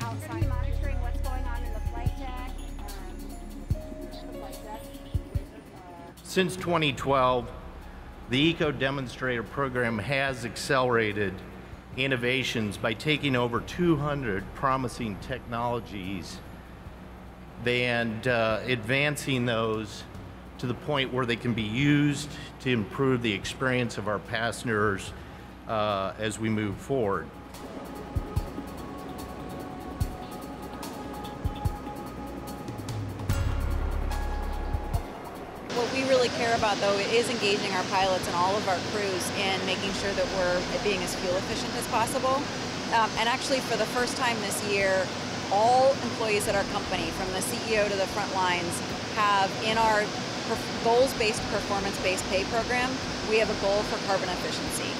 outside. monitoring what's going on in the flight deck. Um. Since 2012, the ecoDemonstrator program has accelerated innovations by taking over 200 promising technologies and uh, advancing those to the point where they can be used to improve the experience of our passengers uh, as we move forward. What we really care about, though, is engaging our pilots and all of our crews in making sure that we're being as fuel efficient as possible. Um, and actually, for the first time this year, all employees at our company, from the CEO to the front lines, have in our goals-based, performance-based pay program, we have a goal for carbon efficiency.